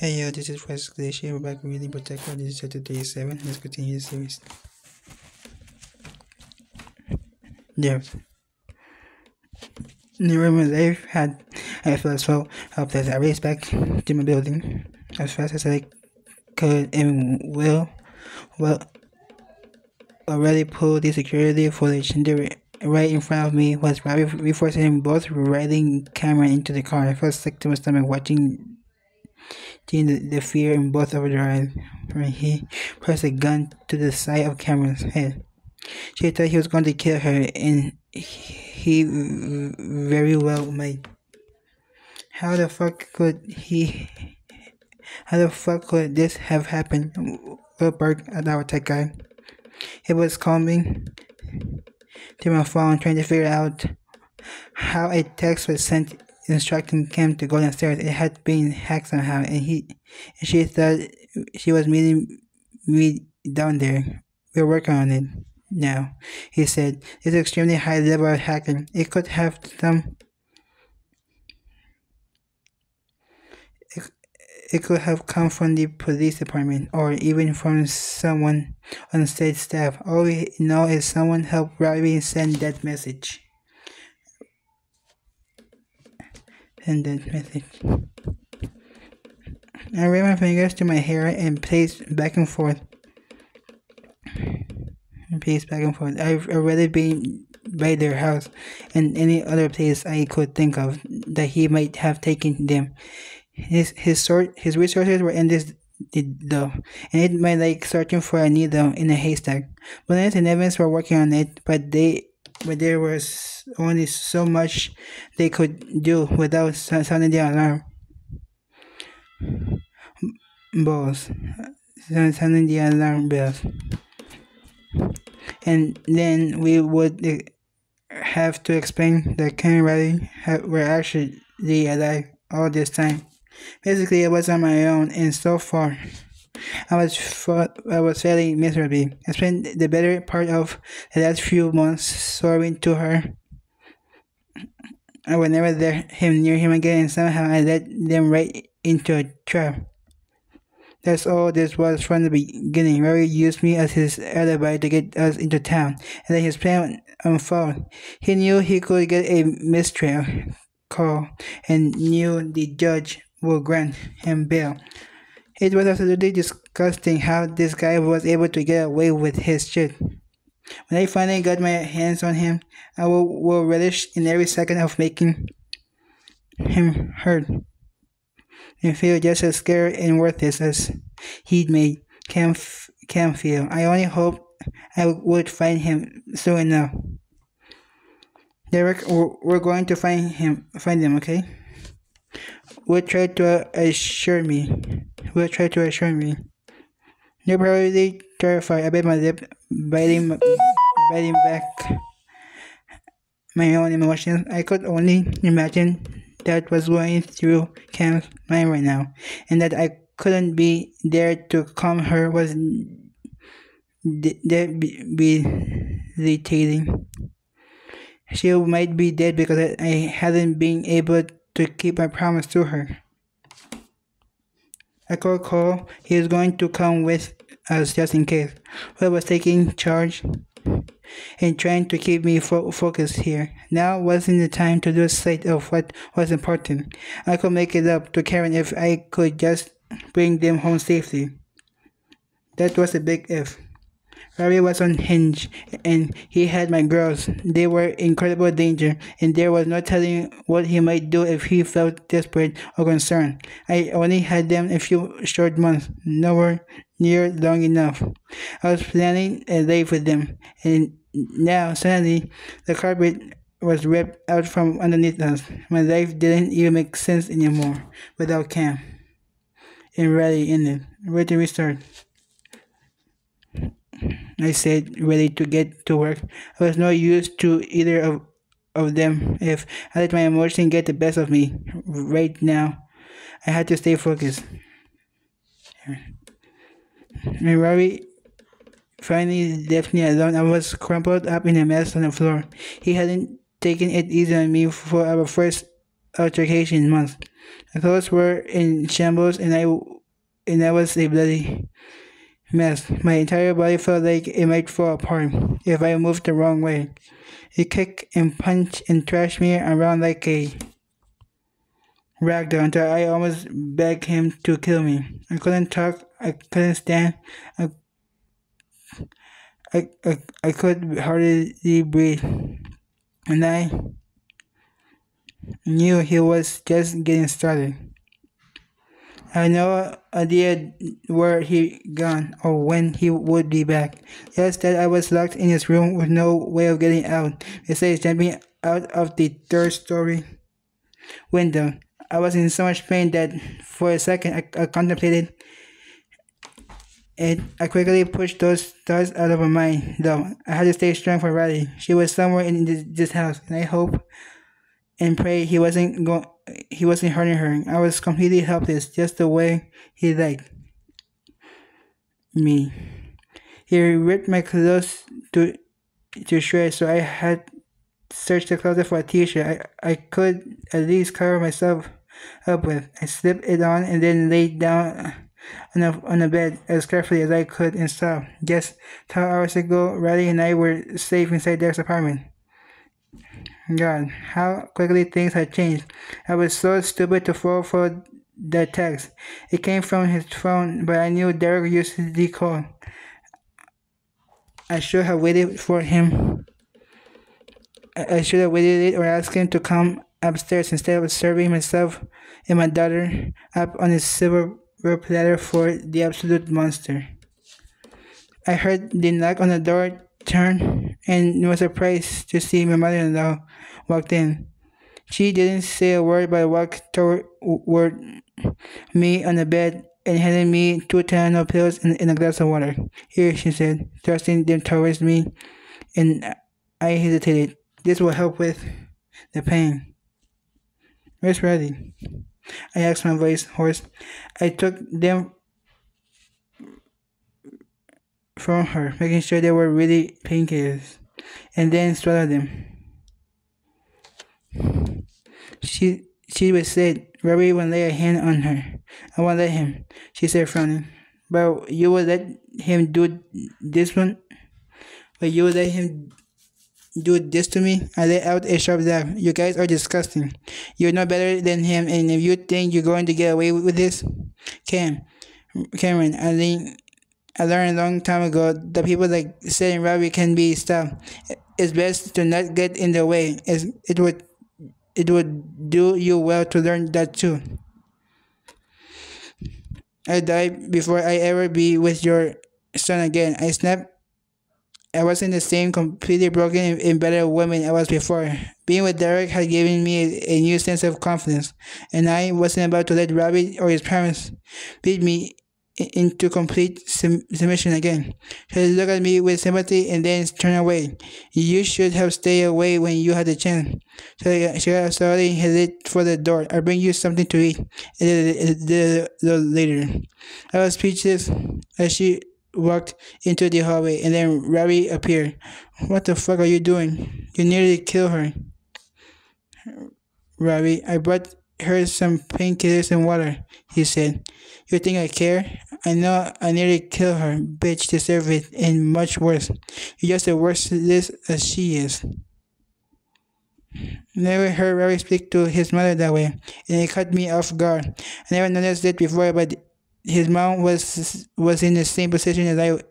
Hey yo, this is Frost Glacier. We're back with Reading Protect Her. This is chapter 37. Let's continue the series. Yes. Near my life had I felt so helpless. I raced back to my building as fast as I could and will well already pulled the security footage. The right in front of me was Robbie reinforcing both riding camera into the car. I felt sick to my stomach watching the, the fear in both of their eyes when he pressed a gun to the side of Cameron's head. She thought he was going to kill her, and he very well might. How the fuck could he? How the fuck could this have happened? Will barked at our tech guy. He was calming to my phone, trying to figure out how a text was sent instructing Kim to go downstairs. It had been hacked somehow, and he and she thought she was meeting me down there. We're working on it now, he said. It's extremely high level of hacking. It could have some. It, it could have come from the police department or even from someone on state staff. All we know is someone helped Robbie send that message. Send that message. I ran my fingers to my hair and paced back and forth. And paced back and forth. I've already been by their house and any other place I could think of that he might have taken them. His his sort his resources were in this though, and it might like searching for a needle in a haystack. Bullets and Evans were working on it, but they but there was only so much they could do without sounding the alarm. Bells, sounding the alarm bells, and then we would eh, have to explain that Ken and Riley were actually alive all this time. Basically, I was on my own, and so far, I was I was failing miserably. I spent the better part of the last few months sobbing to her. I would never let him near him again, and somehow I led them right into a trap. That's all this was from the beginning. Rory used me as his alibi to get us into town, and then his plan unfolded. He knew he could get a mistrial call, and knew the judge would grant him bail. It was absolutely disgusting how this guy was able to get away with his shit. When I finally got my hands on him, I will, will relish in every second of making him hurt and feel just as scared and worthless as he'd made Cam, feel. I only hope I would find him soon enough. Derek, we're going to find him, find him, okay? Will try to assure me. Will try to assure me. Probably terrified. I bit my lip, biting, biting back my own emotions. I could only imagine that was going through Cam's mind right now, and that I couldn't be there to calm her was debilitating. She might be dead because I hadn't been able to keep my promise to her. I called Cole. He is going to come with us just in case. Will was taking charge and trying to keep me fo- focused here. Now wasn't the time to lose sight of what was important. I could make it up to Karen if I could just bring them home safely. That was a big if. Robbie was unhinged, and he had my girls. They were in incredible danger, and there was no telling what he might do if he felt desperate or concerned. I only had them a few short months, nowhere near long enough. I was planning a life with them, and now suddenly the carpet was ripped out from underneath us. My life didn't even make sense anymore without Cam and Riley in it. Where do we start? I said, ready to get to work. I was no use to either of, of them if I let my emotions get the best of me. Right now, I had to stay focused. And Robbie finally left me alone. I was crumpled up in a mess on the floor. He hadn't taken it easy on me for our first altercation in months. My clothes were in shambles, and I and I was a bloody mess. My entire body felt like it might fall apart if I moved the wrong way. He kicked and punched and thrashed me around like a ragdoll until I almost begged him to kill me. I couldn't talk. I couldn't stand. I, I, I, I could hardly breathe. And I knew he was just getting started. I no idea where he gone or when he would be back. Just that I was locked in his room with no way of getting out, besides jumping out of the third story window. I was in so much pain that for a second I, I contemplated it. I quickly pushed those thoughts out of my mind, though. I had to stay strong for Riley. She was somewhere in this, this house, and I hope and pray he wasn't going he wasn't hurting her. I was completely helpless, just the way he liked me. He ripped my clothes to to shreds, so I had searched the closet for a t-shirt I, I could at least cover myself up with. I slipped it on and then laid down on the, on bed as carefully as I could and stopped. Just two hours ago, Riley and I were safe inside Derek's apartment. God, how quickly things had changed. I was so stupid to fall for the text. It came from his phone, but I knew Derek used the call. I should have waited for him. I should have waited or asked him to come upstairs instead of serving myself and my daughter up on a silver platter for the absolute monster. I heard the knock on the door turn and was surprised to see my mother-in-law walked in. She didn't say a word but walked toward me on the bed and handed me two Tylenol pills and, and a glass of water. Here, she said, thrusting them towards me, and I hesitated. This will help with the pain. Where's Riley? I asked my voice hoarse. I took them from her, making sure they were really painkillers, and then swallowed them. She she was said, Robbie won't lay a hand on her. I won't let him, she said frowning. But you will let him do this one? But you will let him do this to me? I let out a sharp laugh. You guys are disgusting. You're no better than him, and if you think you're going to get away with this, Cam, Cameron, I think I learned a long time ago that people like and Robbie can be stopped. It's best to not get in the way. It's, it would it would do you well to learn that too. I died before I ever be with your son again. I snapped I wasn't the same completely broken and better woman I was before. Being with Derek had given me a, a, new sense of confidence, and I wasn't about to let Robbie or his parents beat me into complete submission again. She looked at me with sympathy and then turned away. You should have stayed away when you had the chance. So she got slowly headed for the door. I'll bring you something to eat later. I was speechless as she walked into the hallway and then Robbie appeared. What the fuck are you doing? You nearly killed her. Robbie, I brought her some painkillers and water, he said. You think I care? I know I nearly killed her. Bitch deserve it and much worse. You're just as worthless as she is. Never heard Robbie speak to his mother that way, and it caught me off guard. I never noticed it before, but his mom was was in the same position as I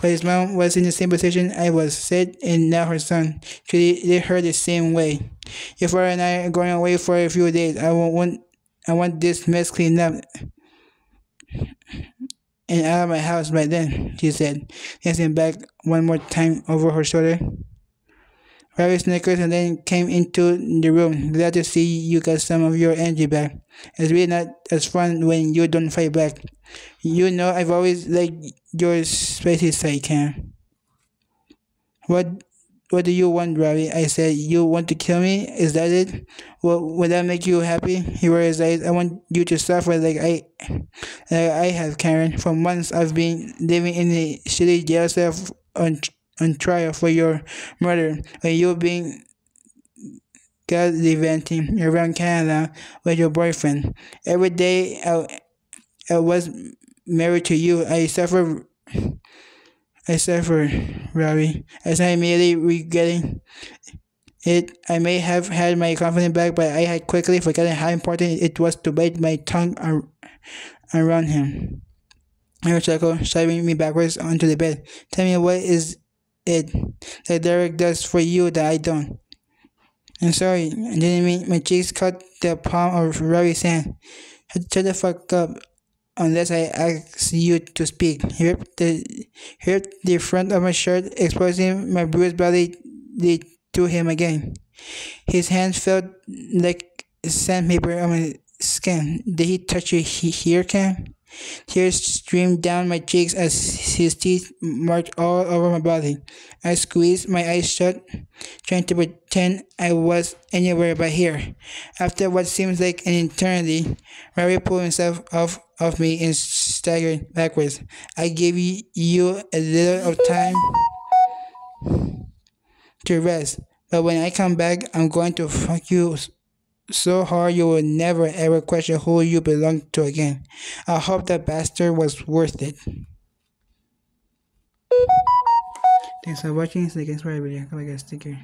but his mom was in the same position I was, said, and now her son treated her the same way. Your father and I are going away for a few days. I want, I want this mess cleaned up and out of my house by then, she said, glancing back one more time over her shoulder. Robbie snickers and then came into the room. Glad to see you got some of your energy back. It's really not as fun when you don't fight back. You know I've always liked your spicy side, Cam. What what do you want, Robbie? I said, You want to kill me? Is that it? Well, would that make you happy? He his eyes. I want you to suffer like I like I have, Karen. For months I've been living in a shitty jail cell on on trial for your murder. And you've been gallivanting around Canada with your boyfriend. Every day I, I was married to you, I suffered. I suffer, Robbie, as I immediately regretting it. I may have had my confidence back, but I had quickly forgotten how important it was to bite my tongue ar- around him. I was chuckle, oh, shoving me backwards onto the bed. Tell me what is it that Derek does for you that I don't? I'm sorry, I didn't mean my cheeks cut the palm of Robbie's hand. Shut the fuck up unless I ask you to speak. He ripped the, he ripped the front of my shirt, exposing my bruised body to him again. His hands felt like sandpaper on my skin. Did he touch you here, Cam? Tears streamed down my cheeks as his teeth marked all over my body. I squeezed my eyes shut, trying to pretend I was anywhere but here. After what seems like an eternity, Mary pulled himself off of me and staggered backwards. I gave you a little of time to rest, but when I come back, I'm going to fuck you so hard you will never ever question who you belong to again. I hope that bastard was worth it. Thanks for watching. See guys for video. Come again, sticker.